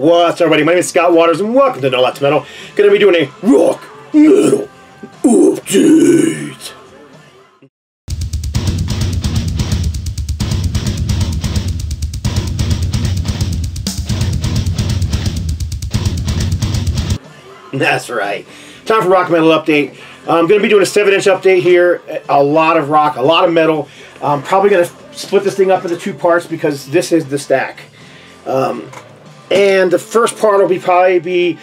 What's up, everybody? My name is Scott Waters, and welcome to No Life 'til Metal. Gonna be doing a rock metal update. That's right. Time for rock metal update. I'm going to be doing a 7 inch update here. A lot of rock, a lot of metal. I'm probably going to split this thing up into two parts because this is the stack. Um, and the first part will be probably be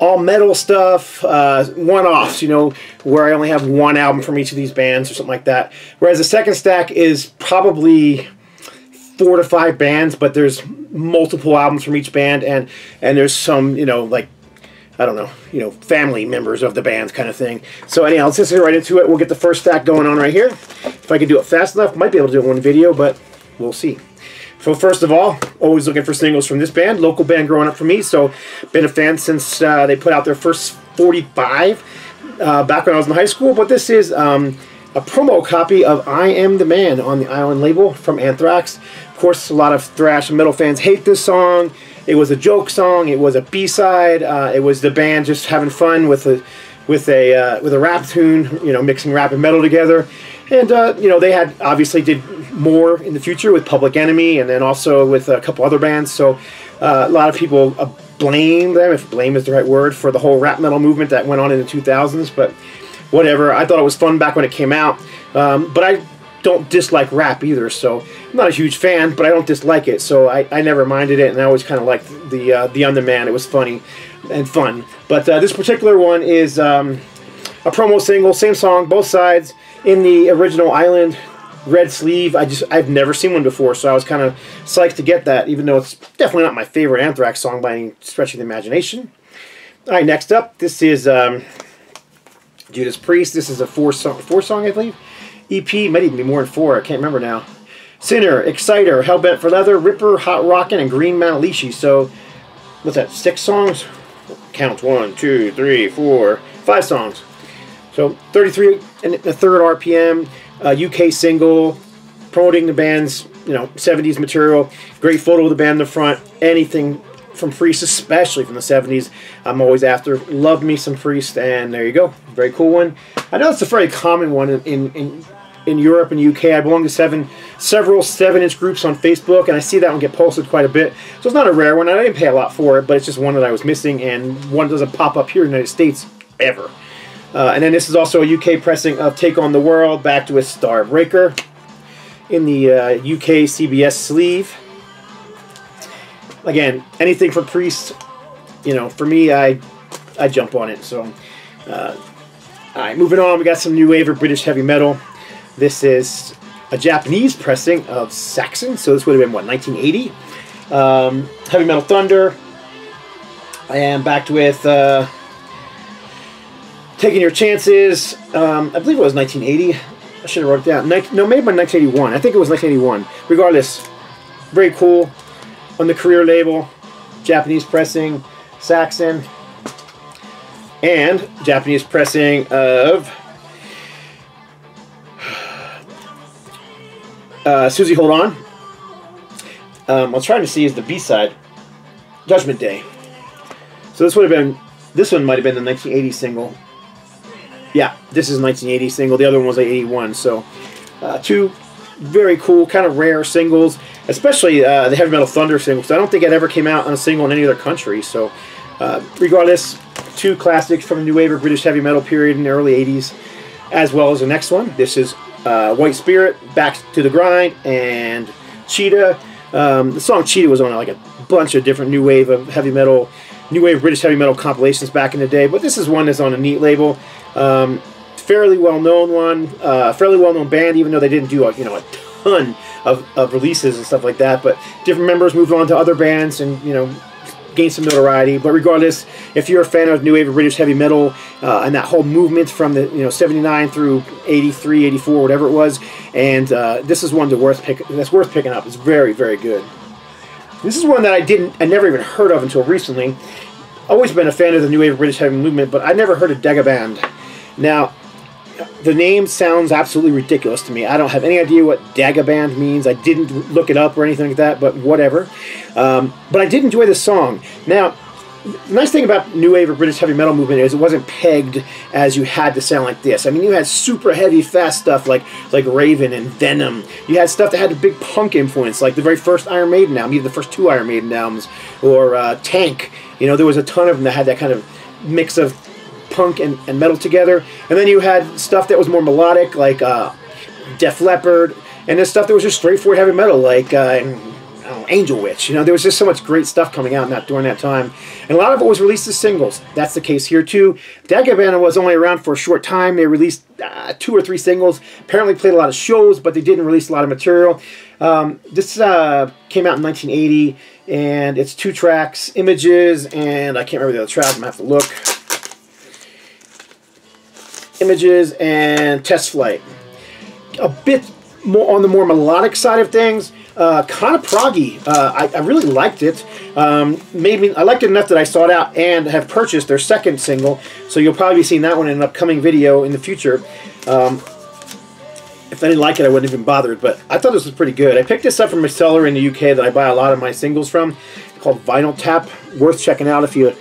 all metal stuff, uh, one offs, you know, where I only have one album from each of these bands or something like that. Whereas the second stack is probably four to five bands, but there's multiple albums from each band, and and there's some, you know, like I don't know, you know, family members of the bands kind of thing. So anyhow, let's just get right into it. We'll get the first stack going on right here. If I can do it fast enough, might be able to do it in one video, but we'll see. So first of all, always looking for singles from this band, local band growing up for me. So been a fan since uh, they put out their first 45 uh, back when I was in high school. But this is um, a promo copy of I Am the Man on the Island label from Anthrax. Of course, a lot of thrash metal fans hate this song. It was a joke song. It was a B-side. Uh, it was the band just having fun with a with a uh, with a rap tune. You know, mixing rap and metal together. And uh, you know, they had obviously did more in the future with Public Enemy, and then also with a couple other bands. So uh, a lot of people uh, blame them, if blame is the right word, for the whole rap metal movement that went on in the 2000s. But whatever. I thought it was fun back when it came out. Um, but I don't dislike rap either, so I'm not a huge fan, but I don't dislike it, so I, I never minded it, and I always kind of liked the uh, the I'm the Man. It was funny and fun. But uh, this particular one is um, a promo single, same song, both sides in the original Island red sleeve. I just I've never seen one before, so I was kind of psyched to get that, even though it's definitely not my favorite Anthrax song by any stretch of the imagination. All right, next up, this is um, Judas Priest. This is a four song, four song I believe. EP might even be more than four. I can't remember now. Sinner, Exciter, Hellbent for Leather, Ripper, Hot Rockin', and Green Manalishi. So, what's that? Six songs? Count one, two, three, four, five songs. So 33 and the third RPM, uh, UK single, promoting the band's you know 70s material. Great photo of the band in the front. Anything from Priest, especially from the 70s, I'm always after. Love me some Priest, and there you go. Very cool one. I know it's a very common one in, in, in, in Europe and UK. I belong to seven several 7-inch groups on Facebook, and I see that one get posted quite a bit. So it's not a rare one. I didn't pay a lot for it, but it's just one that I was missing, and one doesn't pop up here in the United States ever. Uh, and then this is also a UK pressing of Take on the World, back to a Starbreaker in the uh, UK CBS sleeve again, anything for Priest, you know, for me, I I jump on it. So, uh, all right, moving on. We got some new wave of British heavy metal. This is a Japanese pressing of Saxon. So this would have been what 1980. Um, heavy Metal Thunder. I am backed with uh, Taking Your Chances. Um, I believe it was 1980. I should have wrote it down. no, maybe 1981. I think it was 1981. Regardless, very cool on the Carrere label, Japanese pressing, Saxon, and Japanese pressing of uh, Suzie Hold On. Um, I was trying to see is the B side, Judgment Day. So this would have been, this one might have been the 1980 single. Yeah, this is 1980 single. The other one was like 81. So uh, two very cool, kind of rare singles, especially uh, the Heavy Metal Thunder single, because I don't think it ever came out on a single in any other country. So, uh, regardless, two classics from the new wave of British heavy metal period in the early 80s, as well as the next one. This is uh, White Spirit, Back to the Grind, and Cheetah. Um, the song Cheetah was on like a bunch of different new wave of heavy metal, new wave British heavy metal compilations back in the day, but this is one that's on a neat label. Um, fairly well known one, uh, fairly well known band, even though they didn't do a, you know a ton of, of releases and stuff like that. But different members moved on to other bands and you know gained some notoriety. But regardless, if you're a fan of new wave of British heavy metal uh, and that whole movement from the you know 79 through 83, 84, whatever it was, and uh, this is one that's worth pick that's worth picking up. It's very very good. This is one that I didn't I never even heard of until recently. Always been a fan of the new wave of British heavy movement, but I never heard of Dagaband. Now, the name sounds absolutely ridiculous to me. I don't have any idea what Dagaband means. I didn't look it up or anything like that, but whatever. Um, but I did enjoy the song. Now, the nice thing about new wave or British heavy metal movement is it wasn't pegged as you had to sound like this. I mean, you had super heavy, fast stuff like like Raven and Venom. You had stuff that had a big punk influence, like the very first Iron Maiden album, either the first two Iron Maiden albums, or uh, Tank. You know, there was a ton of them that had that kind of mix of punk and, and metal together. And then you had stuff that was more melodic, like uh, Def Leppard, and then stuff that was just straightforward heavy metal, like uh, know, Angel Witch. You know, there was just so much great stuff coming out that during that time, and a lot of it was released as singles. That's the case here too. Dagaband was only around for a short time. They released uh, two or three singles. Apparently played a lot of shows, but they didn't release a lot of material. Um, this uh, came out in 1980, and it's two tracks, Images, and I can't remember the other track. I'm gonna have to look. Images and Test Flight. A bit more on the more melodic side of things uh, kind of proggy. Uh, I, I, really liked it. Um, made me, I liked it enough that I sought out and have purchased their second single. So you'll probably be seeing that one in an upcoming video in the future. Um, if I didn't like it, I wouldn't even bothered. But I thought this was pretty good. I picked this up from a seller in the UK that I buy a lot of my singles from, called Vinyl Tap. Worth checking out if you.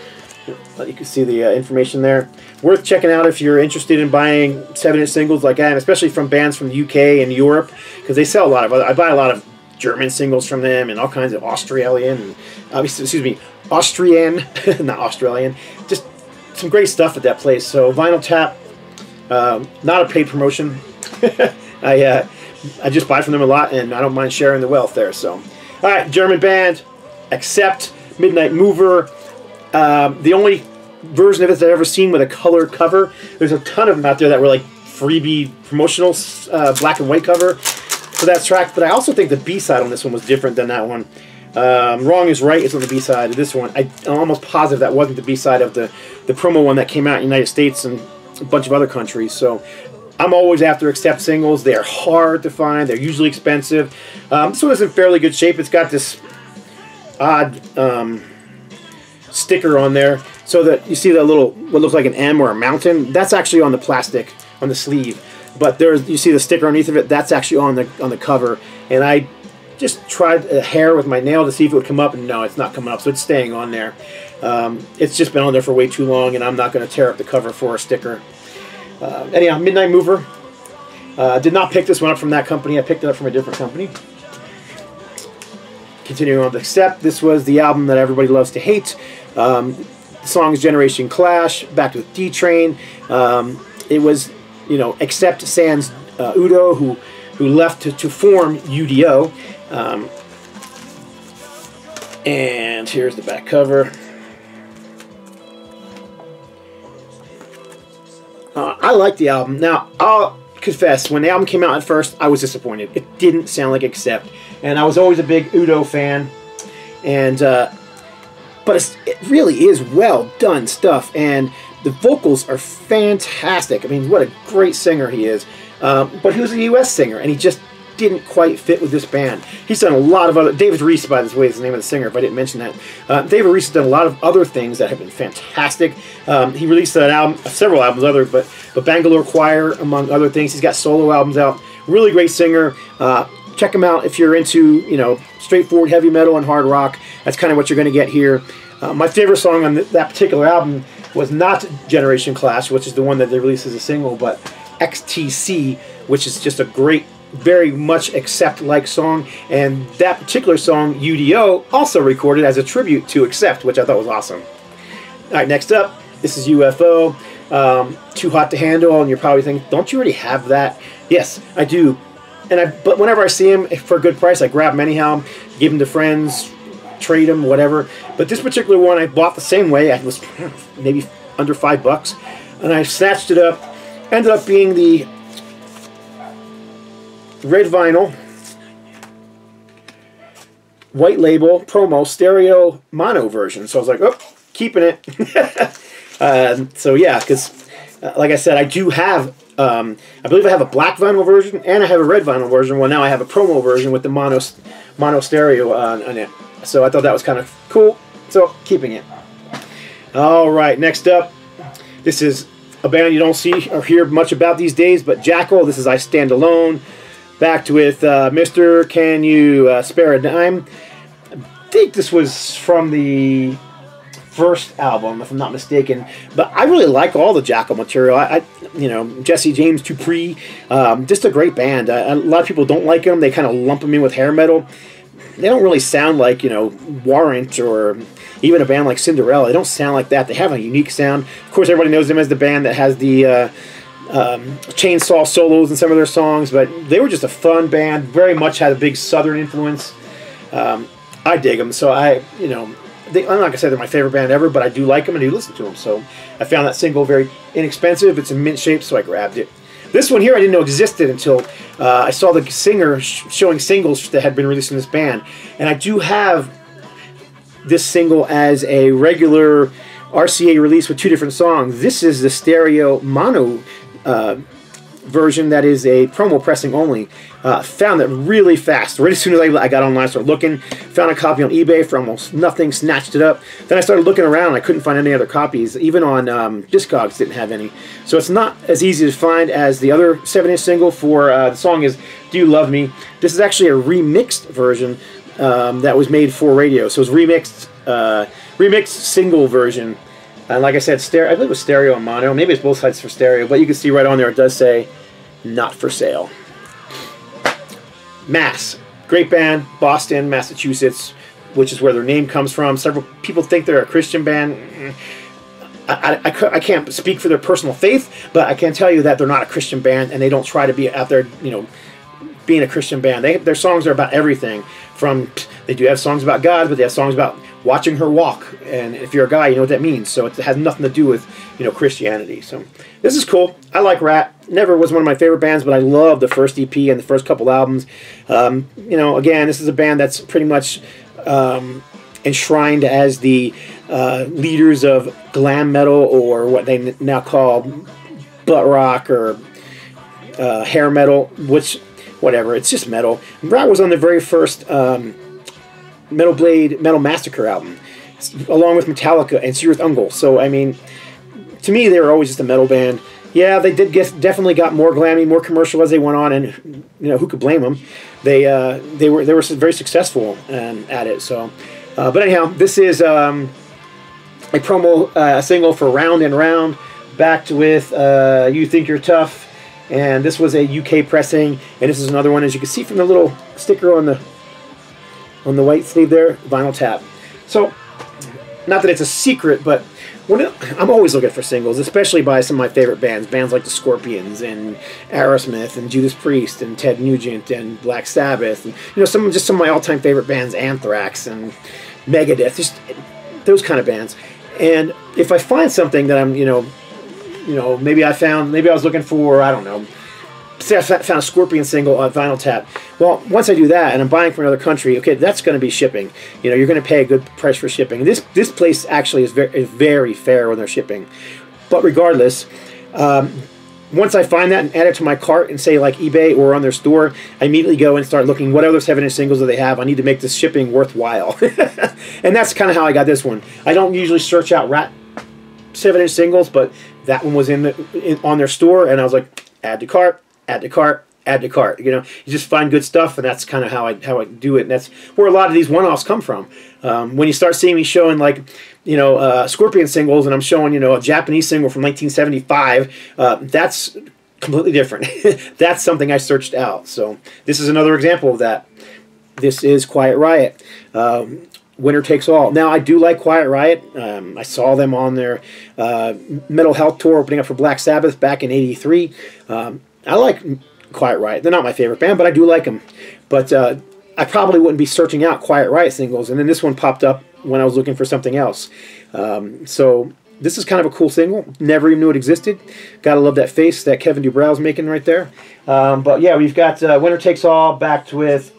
You can see the uh, information there. Worth checking out if you're interested in buying seven-inch singles like that, and especially from bands from the UK and Europe, because they sell a lot of. I buy a lot of German singles from them and all kinds of Australian excuse me, Austrian, not Australian. Just some great stuff at that place. So Vinyl Tap, um, not a paid promotion. I uh, I just buy from them a lot and I don't mind sharing the wealth there. So, all right, German band, Accept, Midnight Mover. Um, the only version of it that I've ever seen with a color cover. There's a ton of them out there that were like freebie promotional uh, black and white cover for that track. But I also think the B side on this one was different than that one. Um, Wrong is Right is on the B side of this one. I, am almost positive that wasn't the B side of the, the promo one that came out in the United States and a bunch of other countries. So I'm always after accept singles. They're hard to find. They're usually expensive. Um, this one is in fairly good shape. It's got this odd um, sticker on there so that you see that little what looks like an M or a mountain. That's actually on the plastic on the sleeve. But there's you see the sticker underneath of it. That's actually on the on the cover. And I just tried a hair with my nail to see if it would come up, and no, it's not coming up. So it's staying on there. Um, it's just been on there for way too long, and I'm not going to tear up the cover for a sticker. Uh, anyhow, Midnight Mover. Uh, did not pick this one up from that company. I picked it up from a different company. Continuing on with Accept, this was the album that everybody loves to hate. Um, the song Generation Clash, backed with D Train. Um, it was you know, Accept Sans uh, Udo, who who left to, to form UDO. Um, and here's the back cover. Uh, I like the album. Now, I'll confess, when the album came out at first, I was disappointed. It didn't sound like Accept. And I was always a big Udo fan. And, uh, but it really is well done stuff. And the vocals are fantastic. I mean, what a great singer he is. Um, but he was a U.S. singer, and he just didn't quite fit with this band. He's done a lot of other. David Reece, by the way, is the name of the singer. If I didn't mention that, uh, David Reece has done a lot of other things that have been fantastic. Um, he released an album, several albums, other, but but Bangalore Choir, among other things. He's got solo albums out. Really great singer. Uh, check them out if you're into you know straightforward heavy metal and hard rock. That's kind of what you're going to get here. Uh, my favorite song on th that particular album was not Generation Clash, which is the one that they released as a single, but XTC, which is just a great, very much accept-like song. And that particular song, UDO, also recorded as a tribute to Accept, which I thought was awesome. All right, next up, this is UFO. Um, too hot to handle, and you're probably thinking, don't you already have that? Yes, I do. And I, but whenever I see him for a good price, I grab him anyhow, give him to friends, trade them, whatever. But this particular one I bought the same way. I was maybe under five bucks, and I snatched it up. Ended up being the red vinyl, white label promo stereo mono version. So I was like, oh, keeping it. uh, so yeah, because uh, like I said, I do have. Um, I believe I have a black vinyl version and I have a red vinyl version. Well, now I have a promo version with the mono mono stereo on, on it. So I thought that was kind of cool. So keeping it. All right, next up, this is a band you don't see or hear much about these days, but Jackyl. This is I Stand Alone. Backed with uh, Mister, Can You uh, Spare a Dime? I think this was from the first album, if I'm not mistaken. But I really like all the Jackyl material. I, I you know, Jesse James Dupree, um, just a great band. Uh, a lot of people don't like them. They kind of lump them in with hair metal. They don't really sound like you know Warrant or even a band like Cinderella. They don't sound like that. They have a unique sound. Of course, everybody knows them as the band that has the uh, um, chainsaw solos in some of their songs, but they were just a fun band. Very much had a big Southern influence. Um, I dig them, so I, you know, they, I'm not gonna say they're my favorite band ever, but I do like them and do listen to them. So I found that single very inexpensive. It's in mint shape, so I grabbed it. This one here I didn't know existed until uh, I saw the singer sh showing singles that had been released in this band, and I do have this single as a regular RCA release with two different songs. This is the stereo mono uh, version that is a promo pressing only. Uh, found it really fast. Right as soon as I, I got online, started looking, found a copy on eBay for almost nothing, snatched it up. Then I started looking around. I couldn't find any other copies. Even on um, Discogs, didn't have any. So it's not as easy to find as the other 7-inch single for uh, the song is "Do You Love Me." This is actually a remixed version um, that was made for radio. So it's remixed, uh, remixed single version. And like I said, stereo. I believe it was stereo and mono. Maybe it's both sides for stereo, but you can see right on there it does say "not for sale." Mass, great band, Boston, Massachusetts, which is where their name comes from. Several people think they're a Christian band. I, I, I, can't speak for their personal faith, but I can tell you that they're not a Christian band, and they don't try to be out there, you know, being a Christian band. They, their songs are about everything. From they do have songs about God, but they have songs about watching her walk. And if you're a guy, you know what that means. So it has nothing to do with you know Christianity. So this is cool. I like Ratt. Never was one of my favorite bands, but I love the first EP and the first couple albums. Um, you know, again, this is a band that's pretty much um, enshrined as the uh, leaders of glam metal or what they now call butt rock or uh, hair metal, which whatever. It's just metal. Ratt was on the very first um, Metal Blade Metal Massacre album, along with Metallica and Cirith Ungol. So I mean, to me, they were always just a metal band. Yeah, they did get definitely got more glammy, more commercial as they went on, and you know who could blame them? They uh, they were they were very successful um, at it. So, uh, but anyhow, this is um, a promo uh, single for Round and Round, backed with uh, "You Think You're Tough." and this was a UK pressing and this is another one as you can see from the little sticker on the on the white sleeve there Vinyl Tap. so not that it's a secret but it, I'm always looking for singles especially by some of my favorite bands bands like the Scorpions and Aerosmith and Judas Priest and Ted Nugent and Black Sabbath and you know some just some of my all-time favorite bands Anthrax and Megadeth just those kind of bands and if I find something that I'm you know you know, maybe I found, maybe I was looking for, I don't know, say I found a Scorpion single on Vinyl Tap. Well, once I do that and I'm buying from another country, okay, that's going to be shipping. You know, you're going to pay a good price for shipping. This this place actually is very, very fair when they're shipping. But regardless, um, once I find that and add it to my cart and say like eBay or on their store, I immediately go and start looking what other 7 inch singles do they have. I need to make this shipping worthwhile. and that's kind of how I got this one. I don't usually search out Ratt 7 inch singles, but that one was in, the, in on their store, and I was like, add to cart, add to cart, add to cart. You know, you just find good stuff, and that's kind of how I how I do it. And that's where a lot of these one-offs come from. Um, when you start seeing me showing like, you know, uh, Scorpion singles, and I'm showing you know a Japanese single from 1975, uh, that's completely different. that's something I searched out. So this is another example of that. This is Quiet Riot. Um, Winner Takes All. Now, I do like Quiet Riot. Um, I saw them on their uh, Metal Health Tour opening up for Black Sabbath back in 83. Um, I like Quiet Riot. They're not my favorite band, but I do like them. But uh, I probably wouldn't be searching out Quiet Riot singles, and then this one popped up when I was looking for something else. Um, so this is kind of a cool single. Never even knew it existed. Gotta love that face that Kevin DuBrow's making right there. Um, but yeah, we've got uh, Winner Takes All backed with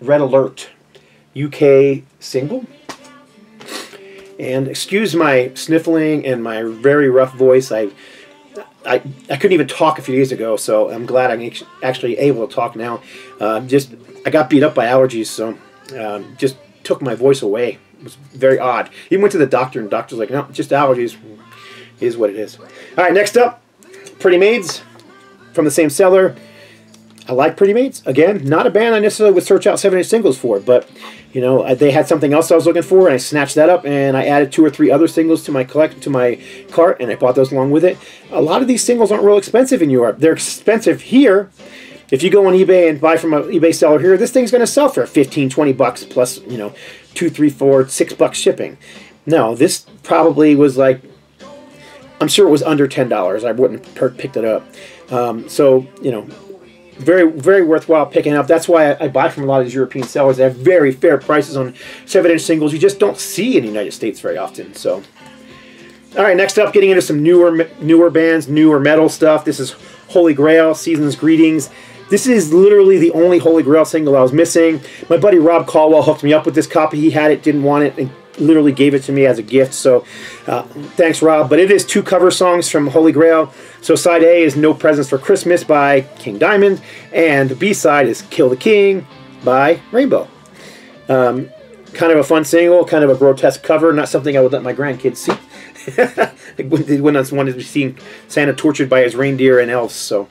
Red Alert. UK single. And excuse my sniffling and my very rough voice. I, I, I couldn't even talk a few days ago, so I'm glad I'm actually able to talk now. Uh, just I got beat up by allergies, so um, just took my voice away. It was very odd. Even went to the doctor, and the doctor's like, "No, just allergies." Is what it is. All right, next up, Pretty Maids from the same seller. I like Pretty Maids. Again, not a band I necessarily would search out 7 inch singles for, but you know, they had something else I was looking for, and I snatched that up, and I added two or three other singles to my collect to my cart, and I bought those along with it. A lot of these singles aren't real expensive in Europe. They're expensive here. If you go on eBay and buy from an eBay seller here, this thing's going to sell for 15, 20 bucks plus, you know, two, three, four, six bucks shipping. No, this probably was like, I'm sure it was under $10. I wouldn't have picked it up. Um, so, you know, very very worthwhile picking up. That's why I, I, buy from a lot of these European sellers. They have very fair prices on seven inch singles. You just don't see in the United States very often. So, all right, next up, getting into some newer newer bands, newer metal stuff. This is Holy Grail, Season's Greetings. This is literally the only Holy Grail single I was missing. My buddy Rob Caldwell hooked me up with this copy. He had it, didn't want it, and literally gave it to me as a gift. So uh, thanks, Rob. But it is two cover songs from Holy Grail. So side A is No Presents for Christmas by King Diamond, and the B side is Kill the King by Rainbow. Um, kind of a fun single, kind of a grotesque cover, not something I would let my grandkids see. they wouldn't want to be seeing Santa tortured by his reindeer and elves. So,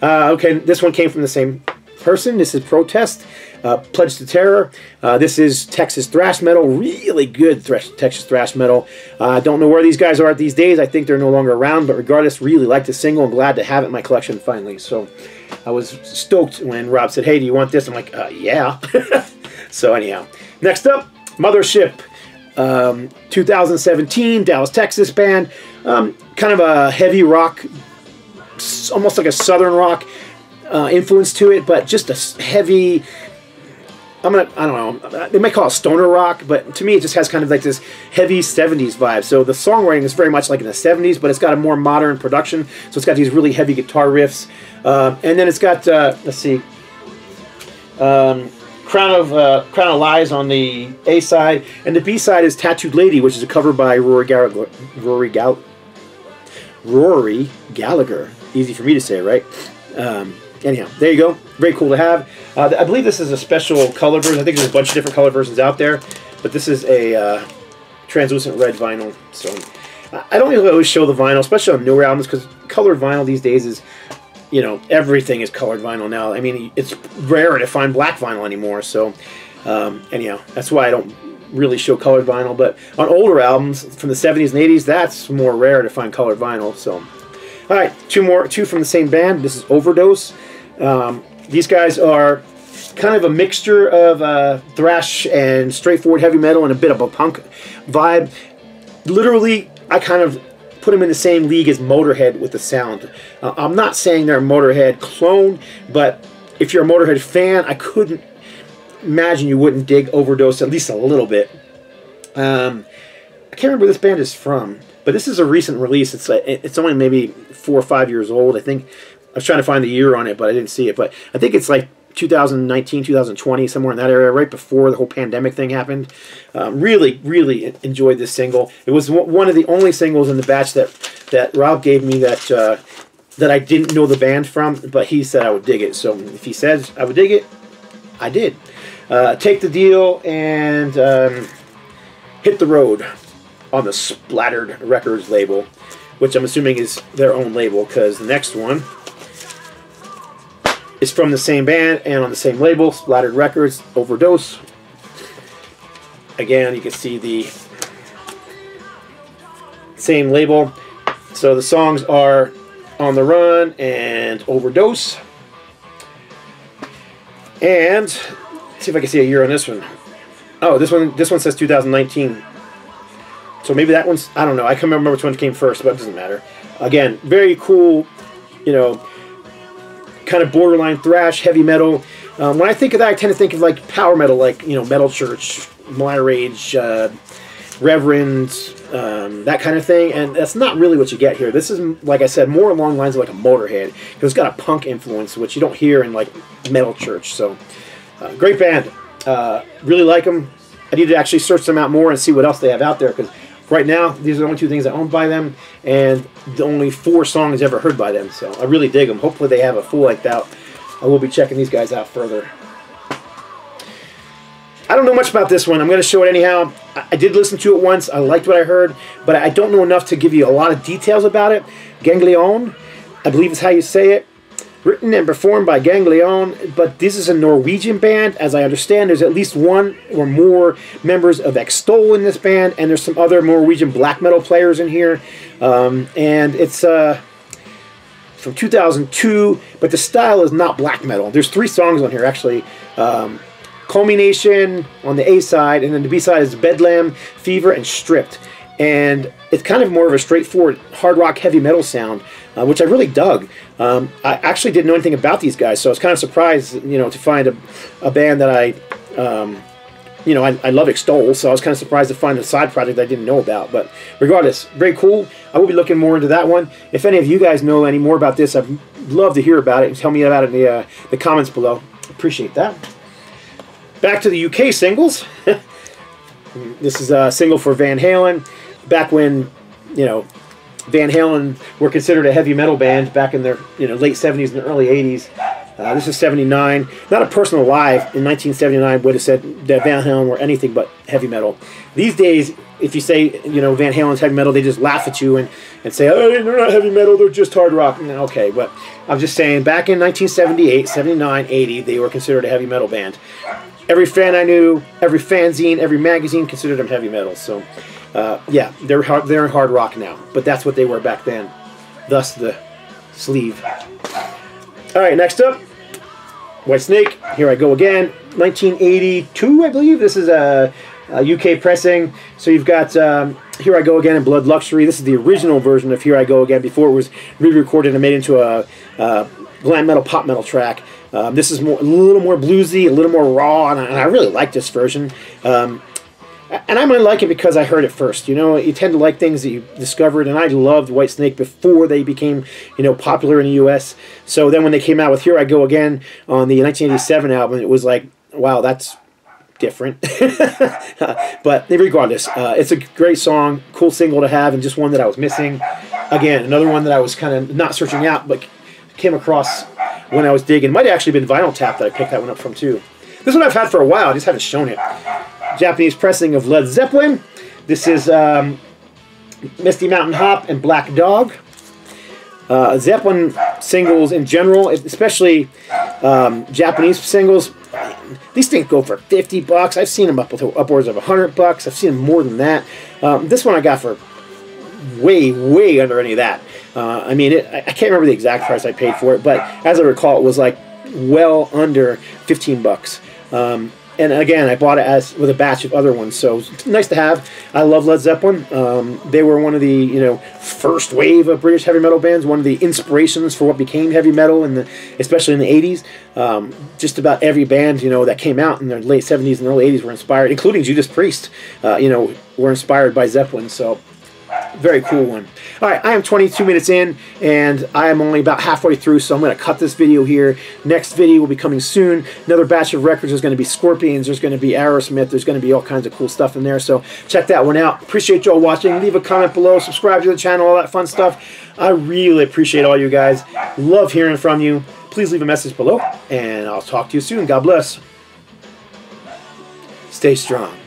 uh, okay, this one came from the same person. This is Protest. Uh, Pledge to Terror. Uh, this is Texas thrash metal, really good thrash, Texas thrash metal. I uh, don't know where these guys are at these days. I think they're no longer around, but regardless, really like the single. I'm glad to have it in my collection finally. So I was stoked when Rob said, "Hey, do you want this?" I'm like, uh, "Yeah." so anyhow, next up, Mothership. Um, 2017 Dallas, Texas band. Um, kind of a heavy rock, almost like a southern rock uh, influence to it, but just a heavy I'm gonna, I don't know, they might call it stoner rock, but to me it just has kind of like this heavy 70s vibe. So the songwriting is very much like in the 70s, but it's got a more modern production. So it's got these really heavy guitar riffs. Uh, and then it's got, uh, let's see, um, Crown of uh, Crown of Lies on the A side, and the B side is Tattooed Lady, which is a cover by Rory Gallagher. Rory, Gal Rory Gallagher. Easy for me to say, right? Um, anyhow, there you go. Very cool to have. Uh, I believe this is a special color version. I think there's a bunch of different color versions out there, but this is a uh, translucent red vinyl. So I don't really always show the vinyl, especially on newer albums, because colored vinyl these days is, you know, everything is colored vinyl now. I mean, it's rare to find black vinyl anymore. So um, anyhow, that's why I don't really show colored vinyl. But on older albums from the 70s and 80s, that's more rare to find colored vinyl. So, all right, two more, two from the same band. This is Overdose. Um, these guys are kind of a mixture of uh, thrash and straightforward heavy metal and a bit of a punk vibe. Literally, I kind of put them in the same league as Motorhead with the sound. Uh, I'm not saying they're a Motorhead clone, but if you're a Motorhead fan, I couldn't imagine you wouldn't dig Overdose at least a little bit. Um, I can't remember where this band is from, but this is a recent release. It's uh, it's only maybe four or five years old. I think I was trying to find the year on it, but I didn't see it. But I think it's like 2019, 2020, somewhere in that area, right before the whole pandemic thing happened. Um, really, really enjoyed this single. It was one of the only singles in the batch that that Rob gave me that uh, that I didn't know the band from, but he said I would dig it. So if he says I would dig it, I did. Uh, take the deal and um, hit the road on the Splattered Records label, which I'm assuming is their own label because the next one is from the same band and on the same label, Splattered Records, Overdose. Again, you can see the same label. So the songs are On the Run and Overdose. And see if I can see a year on this one. Oh, this one this one says 2019. So maybe that one's I don't know. I can't remember which one came first, but it doesn't matter. Again, very cool, you know, kind of borderline thrash, heavy metal. Um, when I think of that, I tend to think of like power metal, like you know, Metal Church, My Rage, uh, Reverend, um, that kind of thing. And that's not really what you get here. This is, like I said, more along lines of like a Motorhead. It's got a punk influence, which you don't hear in like Metal Church. So, uh, great band. Uh, really like them. I need to actually search them out more and see what else they have out there because right now, these are the only two things I own by them, and the only four songs ever heard by them. So I really dig them. Hopefully, they have a full length out. I will be checking these guys out further. I don't know much about this one. I'm going to show it anyhow. I did listen to it once. I liked what I heard, but I don't know enough to give you a lot of details about it. Ganglion. I believe is how you say it. Written and performed by Ganglion, but this is a Norwegian band. As I understand, there's at least one or more members of Extol in this band, and there's some other Norwegian black metal players in here. Um, and it's uh, from 2002, but the style is not black metal. There's three songs on here, actually. Um, Culmination on the A side, and then the B side is Bedlam, Fever, and Stripped. And it's kind of more of a straightforward hard rock heavy metal sound, uh, which I really dug. Um, I actually didn't know anything about these guys, so I was kind of surprised, you know, to find a, a band that I, um, you know, I, I love Extol, so I was kind of surprised to find a side project I didn't know about. But regardless, very cool. I will be looking more into that one. If any of you guys know any more about this, I'd love to hear about it. and Tell me about it in the, uh, the comments below. Appreciate that. Back to the UK singles. this is a single for Van Halen. Back when, you know, Van Halen were considered a heavy metal band back in their you know late 70s and early 80s. Uh, this is 79. Not a person alive in 1979 would have said that Van Halen were anything but heavy metal. These days, if you say, you know, Van Halen's heavy metal, they just laugh at you and, and say, oh, they're not heavy metal, they're just hard rock. Okay, but I'm just saying, back in 1978, 79, 80, they were considered a heavy metal band. Every fan I knew, every fanzine, every magazine considered them heavy metal. So, uh, yeah, they're hard, they're hard rock now, but that's what they were back then. Thus the sleeve. All right, next up, Whitesnake. Here I go again. 1982, I believe. This is a, a UK pressing. So you've got um, Here I Go Again and Blood Luxury. This is the original version of Here I Go Again before it was re-recorded and made into a, a glam metal pop metal track. Um, this is more a little more bluesy, a little more raw, and I, and I really like this version. Um, and I might like it because I heard it first. You know, you tend to like things that you discovered, and I loved Whitesnake before they became, you know, popular in the U.S. So then when they came out with Here I Go Again on the 1987 album, it was like, wow, that's different. but regardless, uh, it's a great song, cool single to have, and just one that I was missing. Again, another one that I was kind of not searching out, but came across when I was digging. Might have actually been Vinyl Tap that I picked that one up from too. This one I've had for a while, I just haven't shown it. Japanese pressing of Led Zeppelin. This is um, Misty Mountain Hop and Black Dog. Uh, Zeppelin singles in general, especially um, Japanese singles, these things go for 50 bucks. I've seen them up to upwards of 100 bucks. I've seen more than that. Um, this one I got for way, way under any of that. Uh, I mean, it, I can't remember the exact price I paid for it, but as I recall, it was like well under 15 bucks. Um, and again, I bought it as with a batch of other ones, so nice to have. I love Led Zeppelin. Um, they were one of the you know first wave of British heavy metal bands, one of the inspirations for what became heavy metal, the especially in the '80s. Um, just about every band you know that came out in the late '70s and early '80s were inspired, including Judas Priest. Uh, you know, were inspired by Zeppelin. So very cool one. All right, I am 22 minutes in, and I am only about halfway through, so I'm going to cut this video here. Next video will be coming soon. Another batch of records. There's going to be Scorpions. There's going to be Aerosmith. There's going to be all kinds of cool stuff in there, so check that one out. Appreciate y'all watching. Leave a comment below. Subscribe to the channel, all that fun stuff. I really appreciate all you guys. Love hearing from you. Please leave a message below, and I'll talk to you soon. God bless. Stay strong.